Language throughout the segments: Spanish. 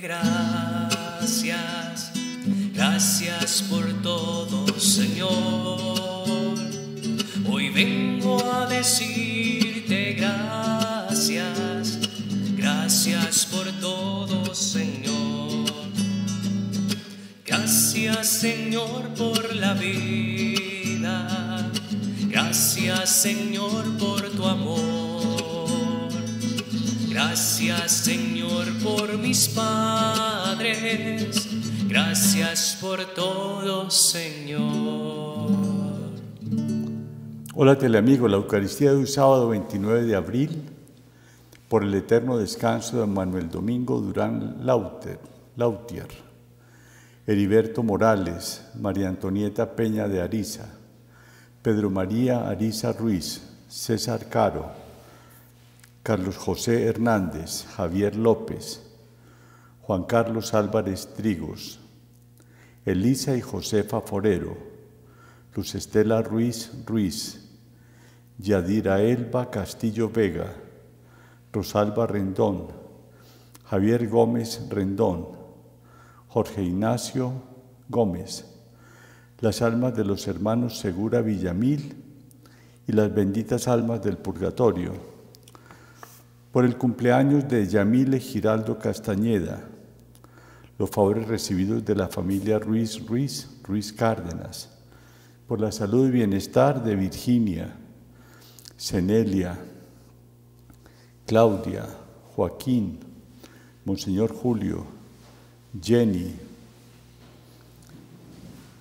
gracias, gracias por todo, Señor. Hoy vengo a decirte gracias, gracias por todo, Señor. Gracias, Señor, por la vida. Gracias, Señor, por tu amor. Gracias, Señor, por mis padres. Gracias por todo, Señor. Hola teleamigo, la Eucaristía de un sábado 29 de abril, por el eterno descanso de Manuel Domingo Durán Lauter, Lautier, Heriberto Morales, María Antonieta Peña de Ariza, Pedro María Ariza Ruiz, César Caro, Carlos José Hernández, Javier López, Juan Carlos Álvarez Trigos, Elisa y Josefa Forero, Luz Estela Ruiz Ruiz, Yadira Elba Castillo Vega, Rosalba Rendón, Javier Gómez Rendón, Jorge Ignacio Gómez, las almas de los hermanos Segura Villamil y las benditas almas del purgatorio. Por el cumpleaños de Yamile Giraldo Castañeda, los favores recibidos de la familia Ruiz Ruiz, Ruiz Cárdenas, por la salud y bienestar de Virginia, Cenelia, Claudia, Joaquín, Monseñor Julio, Jenny,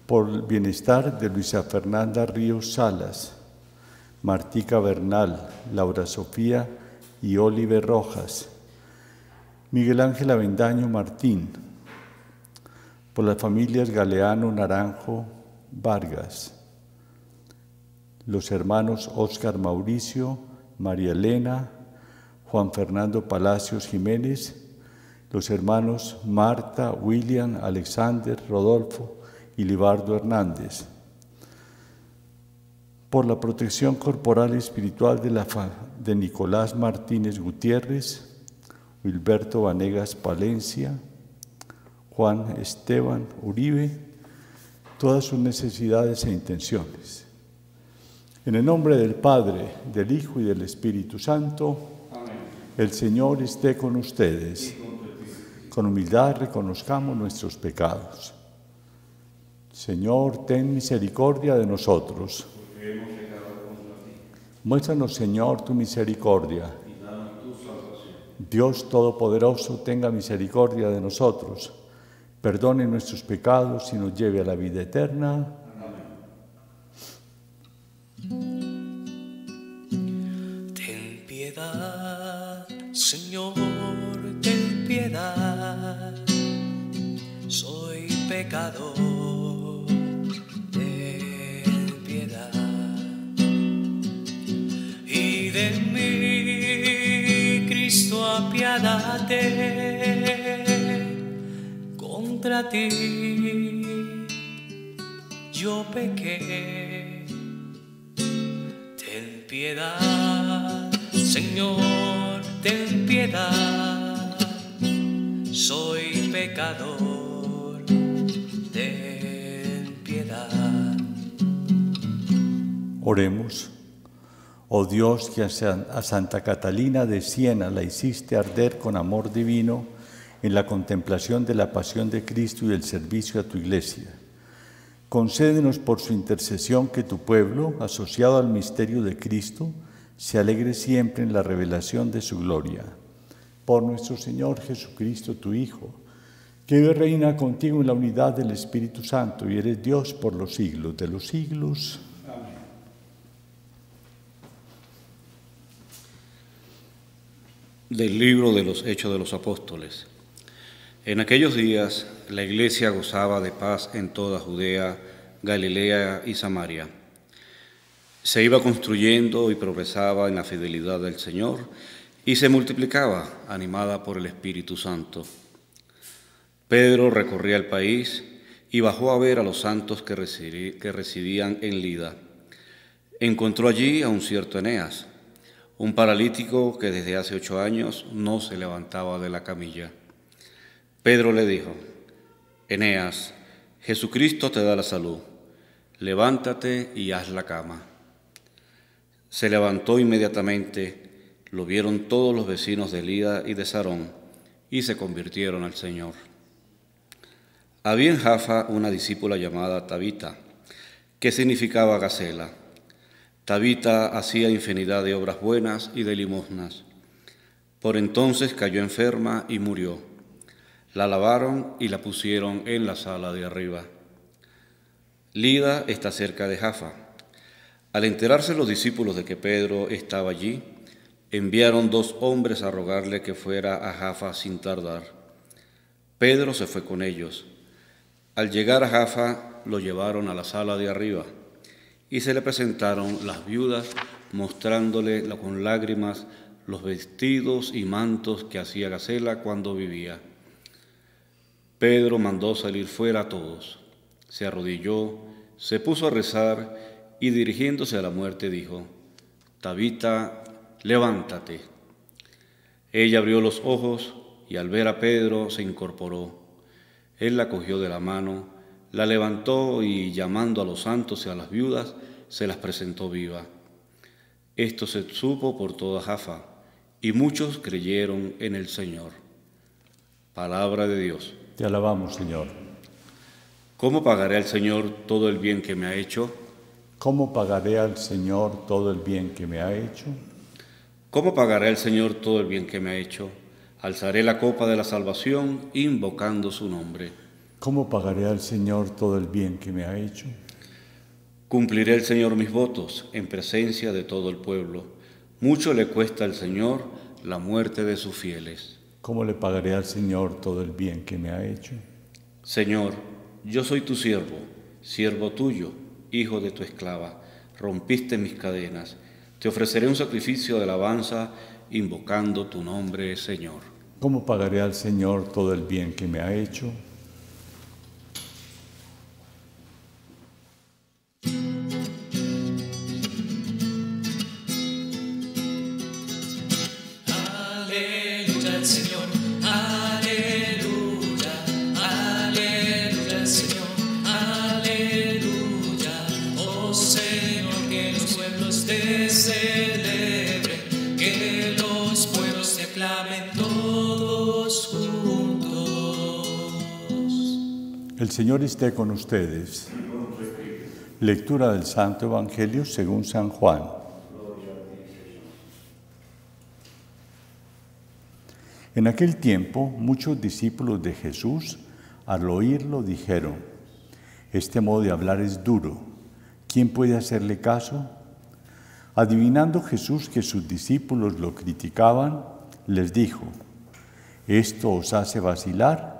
por el bienestar de Luisa Fernanda Ríos Salas, Martica Bernal, Laura Sofía y Oliver Rojas, Miguel Ángel Avendaño Martín, por las familias Galeano Naranjo Vargas, los hermanos Óscar Mauricio, María Elena, Juan Fernando Palacios Jiménez, los hermanos Marta, William, Alexander, Rodolfo y Libardo Hernández, por la protección corporal y espiritual de, la de Nicolás Martínez Gutiérrez, Wilberto Vanegas Palencia, Juan Esteban Uribe, todas sus necesidades e intenciones. En el nombre del Padre, del Hijo y del Espíritu Santo, el Señor esté con ustedes. Con humildad reconozcamos nuestros pecados. Señor, ten misericordia de nosotros. Muéstranos, Señor, tu misericordia. Dios Todopoderoso, tenga misericordia de nosotros. Perdone nuestros pecados y nos lleve a la vida eterna. Ten piedad, Señor, ten piedad. Soy pecador, apiádate contra ti. Yo pequé. Ten piedad, Señor, ten piedad. Soy pecador, ten piedad. Oremos. Oh Dios, que a Santa Catalina de Siena la hiciste arder con amor divino en la contemplación de la pasión de Cristo y el servicio a tu iglesia. Concédenos por su intercesión que tu pueblo, asociado al misterio de Cristo, se alegre siempre en la revelación de su gloria. Por nuestro Señor Jesucristo, tu Hijo, que reina contigo en la unidad del Espíritu Santo y eres Dios por los siglos de los siglos. Del libro de los Hechos de los Apóstoles. En aquellos días la iglesia gozaba de paz en toda Judea, Galilea y Samaria. Se iba construyendo y progresaba en la fidelidad del Señor y se multiplicaba, animada por el Espíritu Santo. Pedro recorría el país y bajó a ver a los santos que, residían en Lida. Encontró allí a un cierto Eneas, un paralítico que desde hace ocho años no se levantaba de la camilla. Pedro le dijo, Eneas, Jesucristo te da la salud, levántate y haz la cama. Se levantó inmediatamente, lo vieron todos los vecinos de Lida y de Sarón, y se convirtieron al Señor. Había en Jafa una discípula llamada Tabita, que significaba gacela. Tabita hacía infinidad de obras buenas y de limosnas. Por entonces cayó enferma y murió. La lavaron y la pusieron en la sala de arriba. Lida está cerca de Jafa. Al enterarse los discípulos de que Pedro estaba allí, enviaron dos hombres a rogarle que fuera a Jafa sin tardar. Pedro se fue con ellos. Al llegar a Jafa, lo llevaron a la sala de arriba y se le presentaron las viudas mostrándole con lágrimas los vestidos y mantos que hacía Gacela cuando vivía. Pedro mandó salir fuera a todos. Se arrodilló, se puso a rezar y dirigiéndose a la muerte dijo, Tabita, levántate. Ella abrió los ojos y al ver a Pedro se incorporó. Él la cogió de la mano, la levantó y llamando a los santos y a las viudas, se las presentó viva. Esto se supo por toda Jafa y muchos creyeron en el Señor. Palabra de Dios. Te alabamos, Señor. ¿Cómo pagaré al Señor todo el bien que me ha hecho? ¿Cómo pagaré al Señor todo el bien que me ha hecho? ¿Cómo pagaré al Señor todo el bien que me ha hecho? Alzaré la copa de la salvación invocando su nombre. ¿Cómo pagaré al Señor todo el bien que me ha hecho? Cumpliré el Señor mis votos en presencia de todo el pueblo. Mucho le cuesta al Señor la muerte de sus fieles. ¿Cómo le pagaré al Señor todo el bien que me ha hecho? Señor, yo soy tu siervo, siervo tuyo, hijo de tu esclava. Rompiste mis cadenas. Te ofreceré un sacrificio de alabanza invocando tu nombre, Señor. ¿Cómo pagaré al Señor todo el bien que me ha hecho? Esté con ustedes. Lectura del Santo Evangelio según San Juan. En aquel tiempo muchos discípulos de Jesús al oírlo dijeron, este modo de hablar es duro, ¿quién puede hacerle caso? Adivinando Jesús que sus discípulos lo criticaban, les dijo, ¿esto os hace vacilar?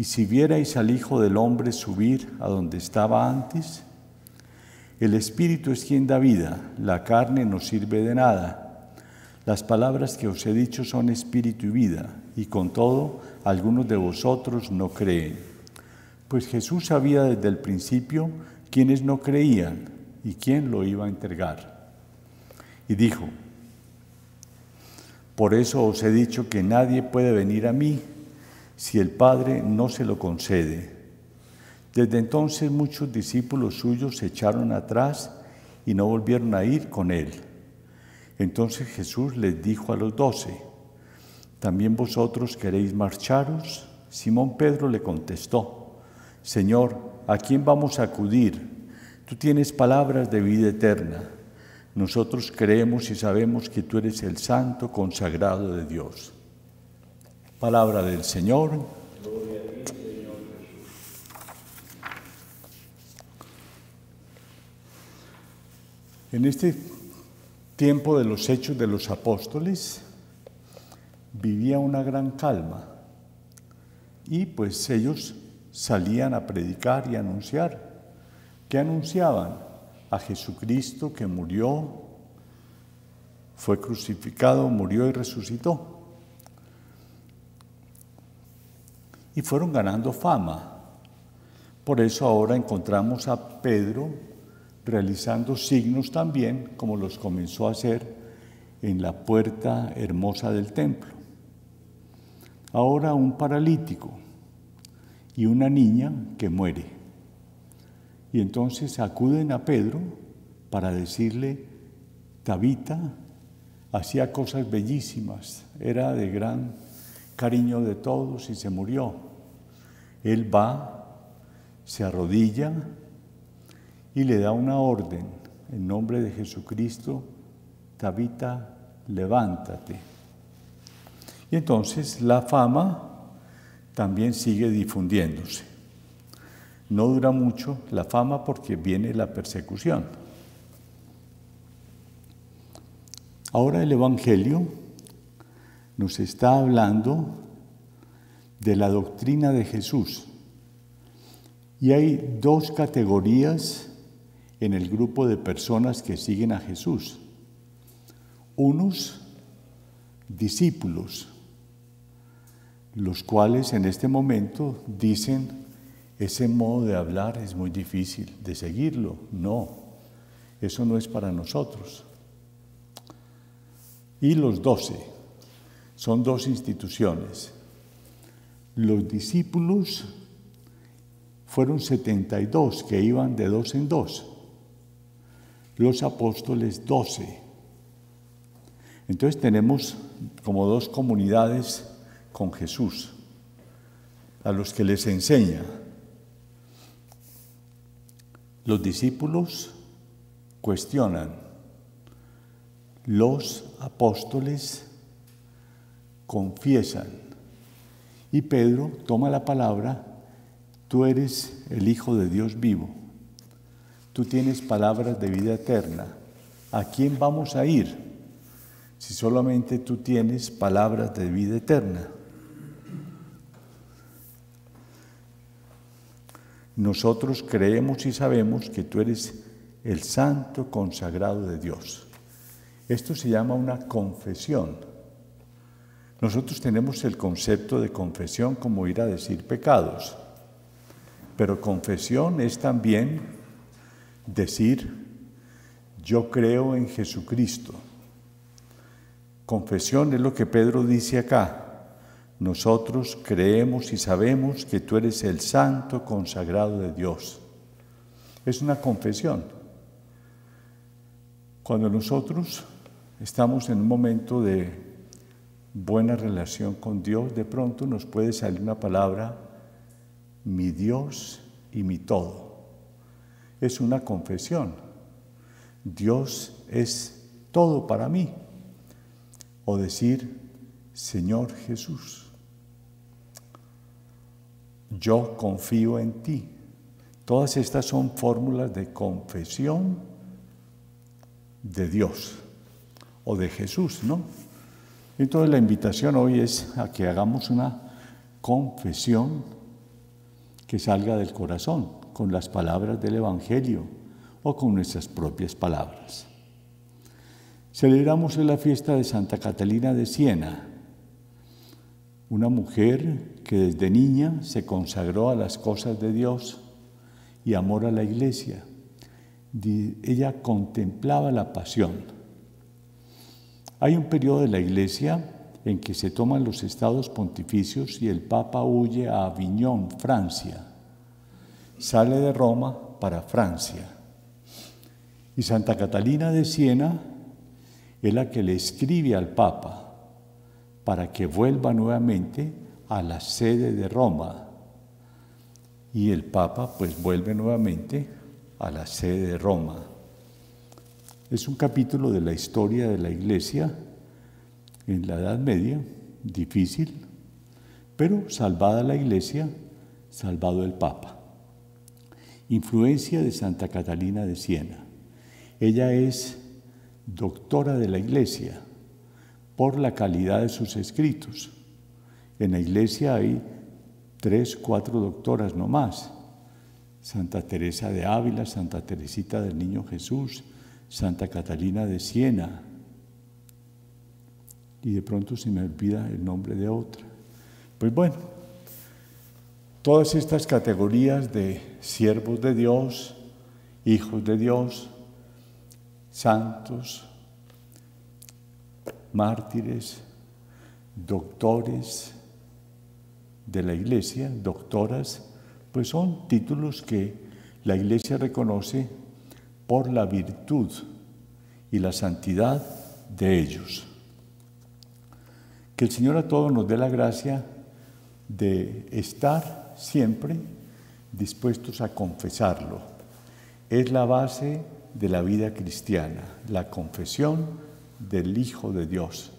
Y si vierais al Hijo del Hombre subir a donde estaba antes, el Espíritu es quien da vida, la carne no sirve de nada. Las palabras que os he dicho son espíritu y vida, y con todo algunos de vosotros no creen. Pues Jesús sabía desde el principio quiénes no creían y quién lo iba a entregar. Y dijo, por eso os he dicho que nadie puede venir a mí si el Padre no se lo concede. Desde entonces muchos discípulos suyos se echaron atrás y no volvieron a ir con él. Entonces Jesús les dijo a los doce, ¿también vosotros queréis marcharos? Simón Pedro le contestó, Señor, ¿a quién vamos a acudir? Tú tienes palabras de vida eterna. Nosotros creemos y sabemos que tú eres el santo consagrado de Dios. Palabra del Señor. En este tiempo de los hechos de los apóstoles vivía una gran calma y pues ellos salían a predicar y anunciar. ¿Qué anunciaban? A Jesucristo que murió, fue crucificado, murió y resucitó. Y fueron ganando fama. Por eso ahora encontramos a Pedro realizando signos también, como los comenzó a hacer en la puerta hermosa del templo. ahora un paralítico y una niña que muere. Y entonces acuden a Pedro para decirle, Tabita hacía cosas bellísimas, era de gran cariño de todos y se murió. Él va, se arrodilla y le da una orden en nombre de Jesucristo, Tabita, levántate. Y entonces la fama también sigue difundiéndose. No dura mucho la fama porque viene la persecución. Ahora el Evangelio nos está hablando de la doctrina de Jesús. Y hay dos categorías en el grupo de personas que siguen a Jesús. Unos discípulos, los cuales en este momento dicen, ese modo de hablar es muy difícil de seguirlo. No, eso no es para nosotros. Y los doce, son dos instituciones. Los discípulos fueron 72 que iban de dos en dos. Los apóstoles 12. Entonces tenemos como dos comunidades con Jesús, a los que les enseña. Los discípulos cuestionan, los apóstoles confiesan y Pedro toma la palabra, tú eres el Hijo de Dios vivo, tú tienes palabras de vida eterna, ¿a quién vamos a ir si solamente tú tienes palabras de vida eterna? Nosotros creemos y sabemos que tú eres el santo consagrado de Dios. Esto se llama una confesión. Nosotros tenemos el concepto de confesión como ir a decir pecados, pero confesión es también decir, yo creo en Jesucristo. Confesión es lo que Pedro dice acá. Nosotros creemos y sabemos que tú eres el santo consagrado de Dios. Es una confesión. Cuando nosotros estamos en un momento de buena relación con Dios, de pronto nos puede salir una palabra, mi Dios y mi todo. Es una confesión. Dios es todo para mí. O decir, Señor Jesús yo confío en ti. Todas estas son fórmulas de confesión de Dios o de Jesús, ¿no? Entonces la invitación hoy es a que hagamos una confesión que salga del corazón, con las palabras del Evangelio o con nuestras propias palabras. Celebramos la fiesta de Santa Catalina de Siena, una mujer que desde niña se consagró a las cosas de Dios y amor a la iglesia. Ella contemplaba la pasión. Hay un periodo de la iglesia en que se toman los estados pontificios y el Papa huye a Aviñón, Francia. Sale de Roma para Francia. Y Santa Catalina de Siena es la que le escribe al Papa para que vuelva nuevamente a la sede de Roma. Y el Papa pues vuelve nuevamente a la sede de Roma. Es un capítulo de la historia de la Iglesia en la Edad Media, difícil, pero salvada la Iglesia, salvado el Papa. Influencia de Santa Catalina de Siena. Ella es doctora de la Iglesia por la calidad de sus escritos. En la iglesia hay tres, cuatro doctoras no más. Santa Teresa de Ávila, Santa Teresita del Niño Jesús, Santa Catalina de Siena. Y de pronto se me olvida el nombre de otra. Pues bueno, todas estas categorías de siervos de Dios, hijos de Dios, santos, mártires, doctores, de la iglesia, doctoras, pues son títulos que la iglesia reconoce por la virtud y la santidad de ellos. Que el Señor a todos nos dé la gracia de estar siempre dispuestos a confesarlo. Es la base de la vida cristiana, la confesión del Hijo de Dios.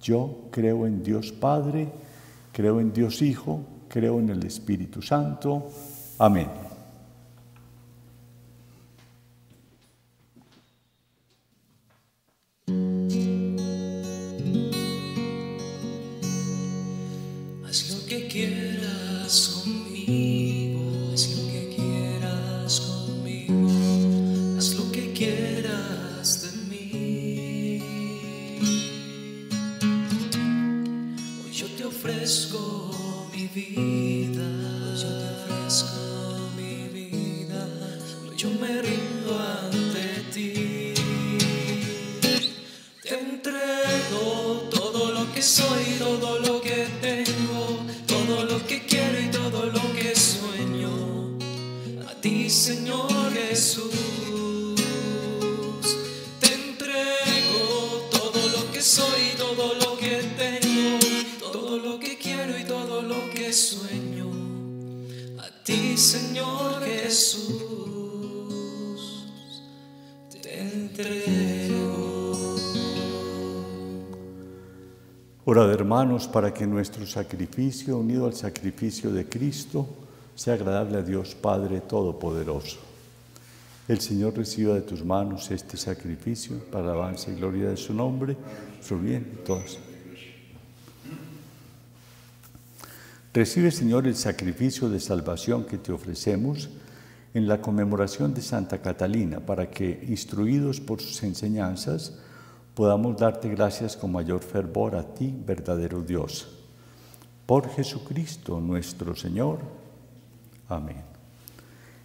Yo creo en Dios Padre, creo en Dios Hijo, creo en el Espíritu Santo. Amén. give. Orad hermanos para que nuestro sacrificio unido al sacrificio de Cristo sea agradable a Dios Padre Todopoderoso. El Señor reciba de tus manos este sacrificio para alabanza y gloria de su nombre, su bien todos. Recibe, Señor, el sacrificio de salvación que te ofrecemos en la conmemoración de Santa Catalina, para que, instruidos por sus enseñanzas, podamos darte gracias con mayor fervor a ti, verdadero Dios. Por Jesucristo nuestro Señor. Amén.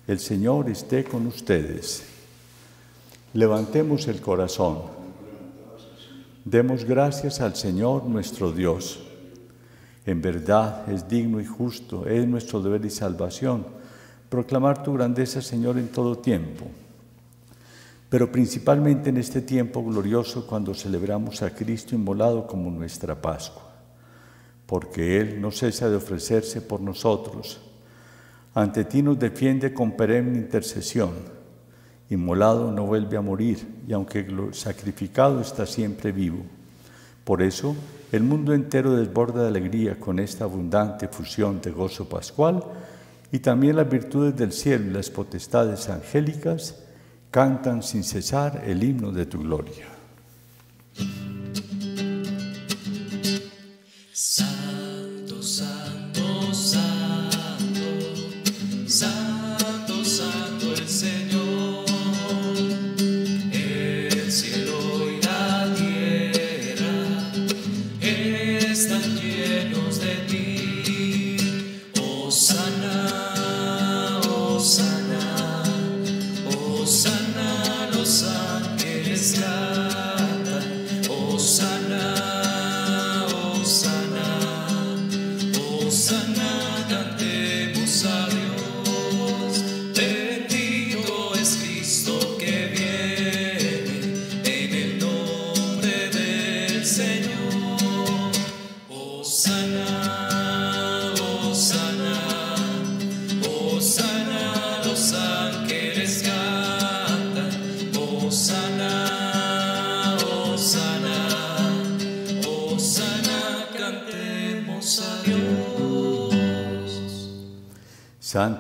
El Señor esté con ustedes. Levantemos el corazón. Demos gracias al Señor nuestro Dios. En verdad es digno y justo, es nuestro deber y salvación proclamar tu grandeza, Señor, en todo tiempo pero principalmente en este tiempo glorioso cuando celebramos a Cristo inmolado como nuestra Pascua, porque Él no cesa de ofrecerse por nosotros. Ante ti nos defiende con perenne intercesión. Inmolado no vuelve a morir y aunque sacrificado está siempre vivo. Por eso el mundo entero desborda de alegría con esta abundante fusión de gozo pascual y también las virtudes del cielo y las potestades angélicas cantan sin cesar el himno de tu gloria.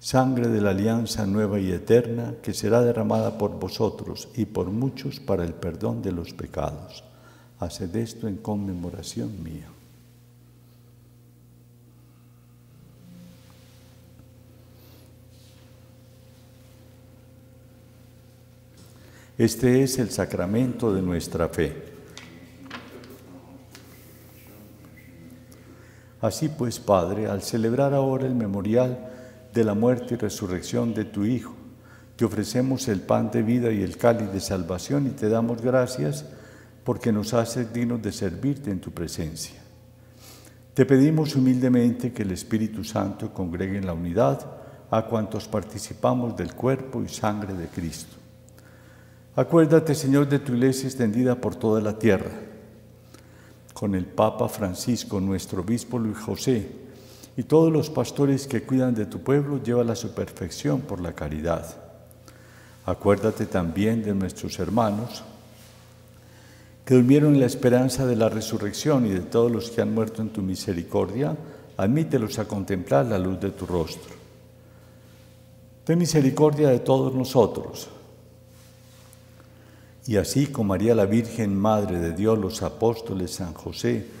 sangre de la alianza nueva y eterna, que será derramada por vosotros y por muchos para el perdón de los pecados. Haced esto en conmemoración mía. Este es el sacramento de nuestra fe. Así pues, Padre, al celebrar ahora el memorial de la muerte y resurrección de tu Hijo, te ofrecemos el pan de vida y el cáliz de salvación y te damos gracias porque nos haces dignos de servirte en tu presencia. Te pedimos humildemente que el Espíritu Santo congregue en la unidad a cuantos participamos del cuerpo y sangre de Cristo. Acuérdate, Señor, de tu iglesia extendida por toda la tierra, con el Papa Francisco, nuestro obispo Luis José, y todos los pastores que cuidan de tu pueblo, llévala a su perfección por la caridad. Acuérdate también de nuestros hermanos que durmieron en la esperanza de la resurrección y de todos los que han muerto en tu misericordia, admítelos a contemplar la luz de tu rostro. Ten misericordia de todos nosotros y así como María la Virgen, Madre de Dios, los apóstoles, San José,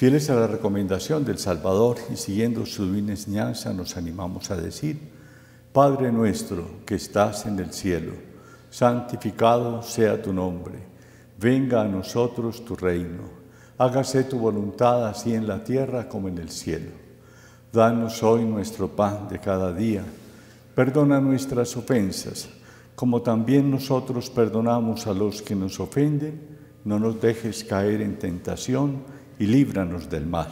Fieles a la recomendación del Salvador y siguiendo su divina enseñanza, nos animamos a decir, Padre nuestro que estás en el cielo, santificado sea tu nombre, venga a nosotros tu reino, hágase tu voluntad así en la tierra como en el cielo. Danos hoy nuestro pan de cada día, perdona nuestras ofensas, como también nosotros perdonamos a los que nos ofenden, no nos dejes caer en tentación, y líbranos del mal.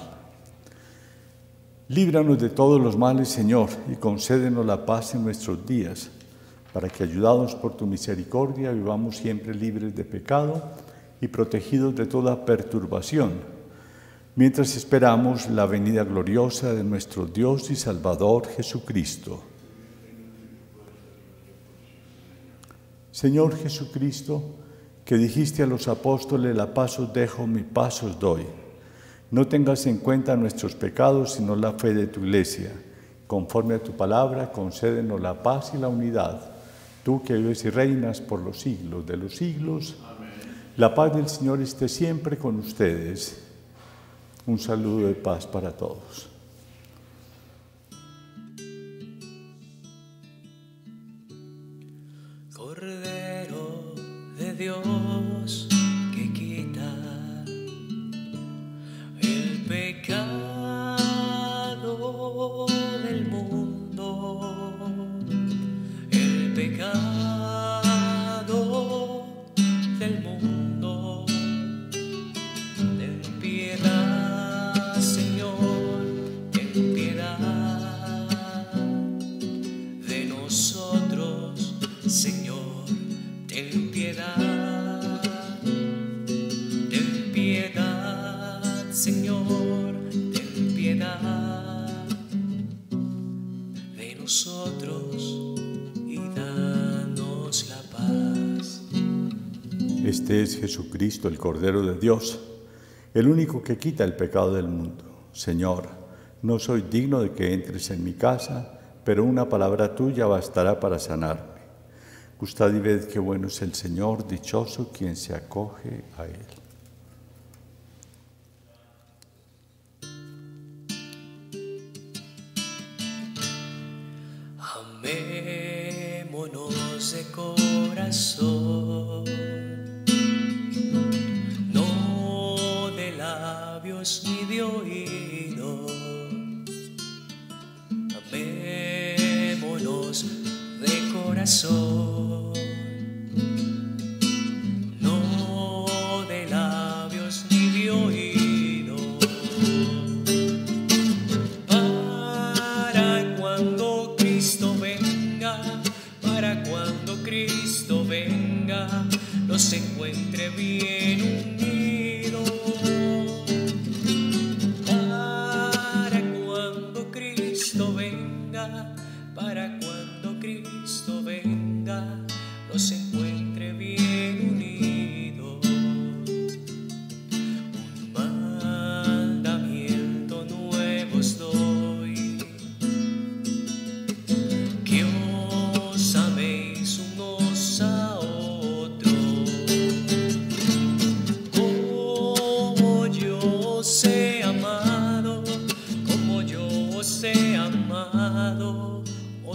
Líbranos de todos los males, Señor, y concédenos la paz en nuestros días, para que, ayudados por tu misericordia, vivamos siempre libres de pecado y protegidos de toda perturbación, mientras esperamos la venida gloriosa de nuestro Dios y Salvador Jesucristo. Señor Jesucristo, que dijiste a los apóstoles, la paz os dejo, mi paz os doy. No tengas en cuenta nuestros pecados, sino la fe de tu iglesia. Conforme a tu palabra, concédenos la paz y la unidad. Tú que vives y reinas por los siglos de los siglos. La paz del Señor esté siempre con ustedes. Un saludo de paz para todos. Este es Jesucristo, el Cordero de Dios, el único que quita el pecado del mundo. Señor, no soy digno de que entres en mi casa, pero una palabra tuya bastará para sanarme. Gustad y ved qué bueno es el Señor, dichoso quien se acoge a Él. Amémonos de corazón. Corazón.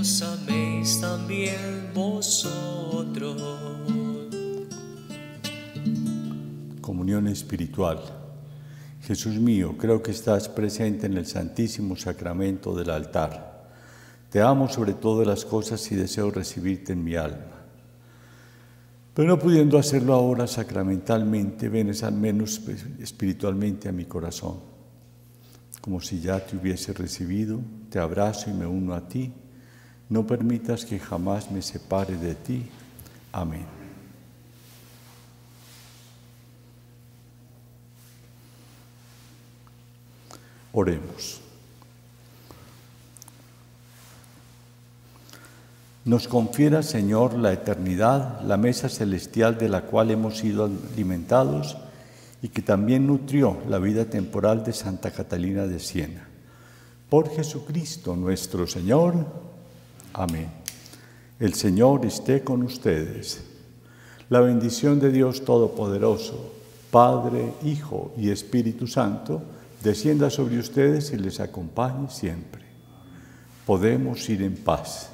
Os también vosotros. Comunión espiritual. Jesús mío, creo que estás presente en el Santísimo Sacramento del altar. Te amo sobre todas las cosas y deseo recibirte en mi alma. Pero no pudiendo hacerlo ahora sacramentalmente, venes al menos espiritualmente a mi corazón. Como si ya te hubiese recibido, te abrazo y me uno a ti. No permitas que jamás me separe de ti. Amén. Oremos. Nos confiera, Señor, la eternidad, la mesa celestial de la cual hemos sido alimentados y que también nutrió la vida temporal de Santa Catalina de Siena. Por Jesucristo nuestro Señor. Amén. El Señor esté con ustedes. La bendición de Dios Todopoderoso, Padre, Hijo y Espíritu Santo, descienda sobre ustedes y les acompañe siempre. Podemos ir en paz.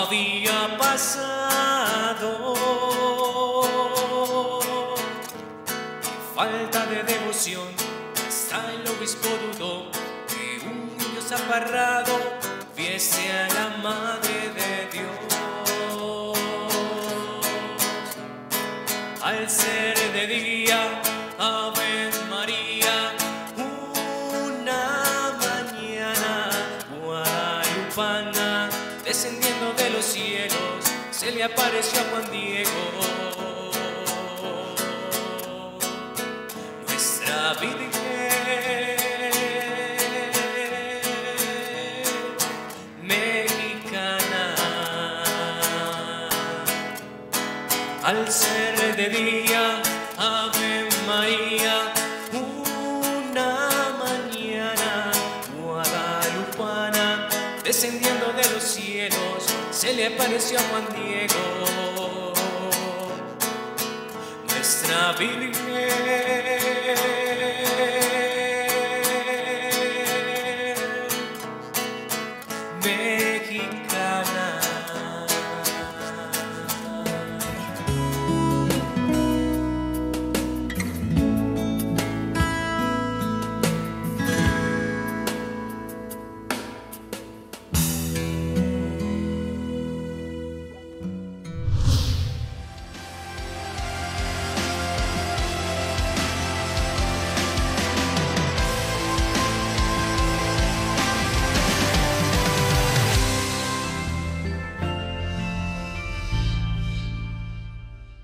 Había pasado. Qué falta de devoción, hasta el obispo dudó que un niño zaparrado viese a la madre de Dios. Al ser de día, apareció Juan Diego. Nuestra Virgen mexicana al ser de día, Ave María, una mañana guadalupana, descendiendo le apareció a Juan Diego, nuestra Virgen